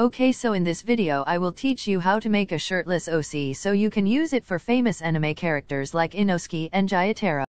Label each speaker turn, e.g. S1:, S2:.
S1: Okay so in this video I will teach you how to make a shirtless OC so you can use it for famous anime characters like Inosuke and Jayatara.